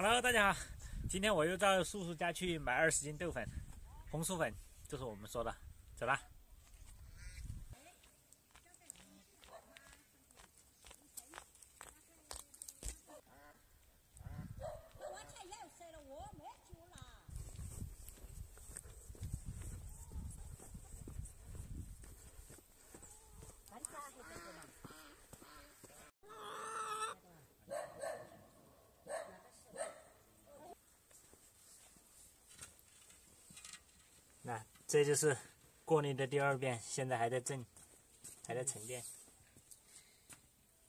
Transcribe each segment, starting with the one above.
Hello，大家好，今天我又到叔叔家去买二十斤豆粉，红薯粉，就是我们说的，走吧。那这就是过滤的第二遍，现在还在震，还在沉淀。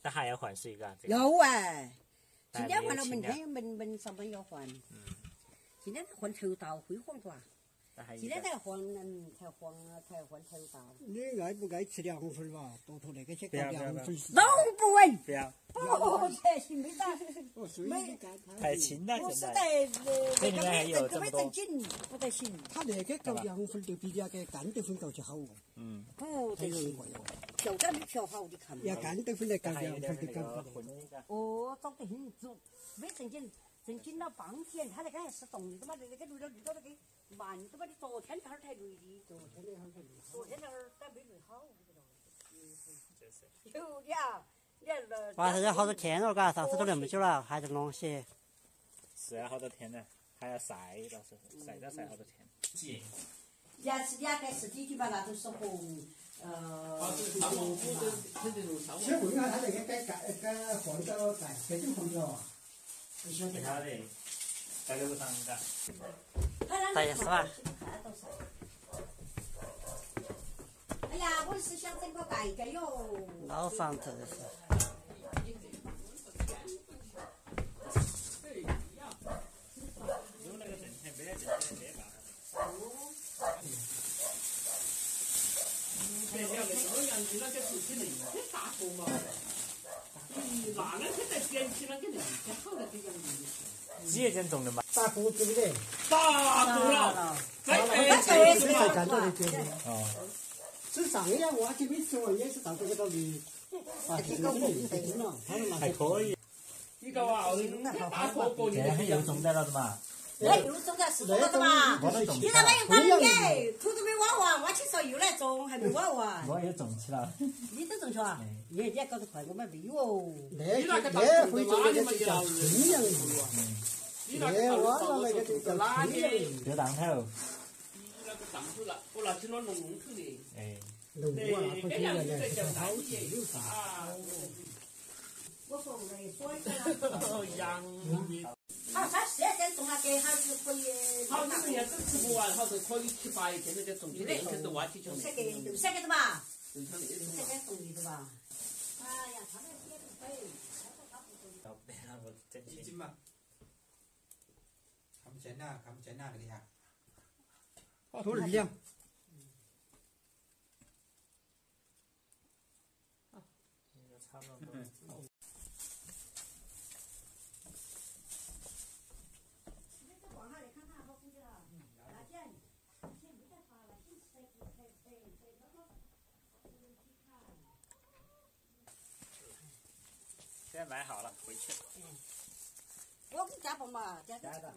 那还要换水嘎？这个要啊，今天换了，明明天明明上班要换。嗯。今天换头道辉煌瓜，那还有今天一个才换，嗯，才换啊，才换头道。你爱不爱吃凉粉吧？多头那个凉不要粉不稳，不要不才行没得，哦，所以你干它太轻了，现在。这里面还有这个没这么多正经，不得行，它那个搞凉粉就比那个干豆粉搞起好哦，嗯，不得行。调干没调好，你看嘛。要干豆粉来搞凉粉就搞不混的一个。哦，早得很，做没正经，正经了半天，他那个还是冻的嘛，那个滤了滤到那个慢的嘛，你昨天那会儿才滤的，昨天那会儿才滤，昨天那会儿咋没滤好？不知道。有的啊，你看那。哇，这要好多天了，嘎，上次都那么久了，还在弄些。是啊，好多天呢，还要晒，到时候晒到晒好多天。姐，要是两个是弟弟吧，那都是红，呃，先问下他那个该盖该换到盖盖就换掉啊。大爷是吧？哎呀，我是想整个盖盖哟。老房子的是。有那个没得没办法。这两个朝阳的那个不可能，这大锅嘛。几月间种的嘛？大锅对不对？大锅了，再那再这是才干到的节目。哦，是上一年挖起没吃完，也是上这个道理。啊，这个没得了，他们那还可以。你搞啊，大锅过年的这还又种在了的嘛？那又种在是种的嘛？你那边又干的，土都没挖完，挖起时候又来种，还没挖完。我也种起了。你都种去啊？你你还搞得快，我们没有哦。那那会做那个就叫春阳鱼，你那那个挖了那个就叫哪里？鱼。有当头。那个上头了，我拿去弄龙头的。哎，龙啊，那可这样以了呢子才叫，好有啥？啊，我说那说起来，羊的。好，好多人家都吃不完，好多可以吃白天那个种起两天都挖起去了。三个，有三个的嘛？正常的也是嘛。三个种的的吧？哎呀，他们也不会，他说他不会。要不然我挣钱。一斤嘛，看不见呐，看不见呐，那个呀。多少两。差买好了，回去。我给家婆嘛，家加的。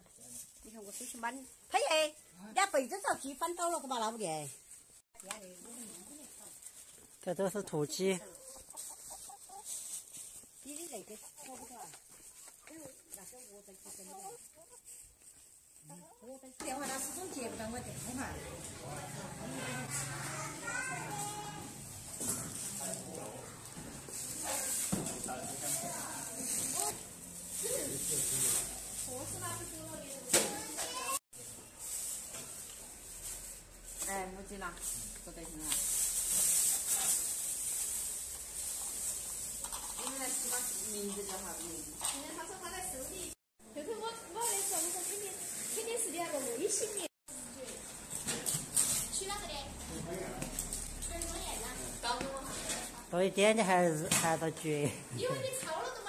你看我手去满，呸哎，人被子早鸡翻倒了，干嘛拿不给？这都是土鸡，你的那个可不可？哎呦，那个我在几根的。我在电话他始终接不到我电话。哎，没记了，不得行了。你们来起码名字叫啥名字？现在他说他在手里，就是我我那时候我说肯定肯定是那个微信的，取哪个的？跟我一样，告诉我哈，多一点你还是还到绝。因为你抄了都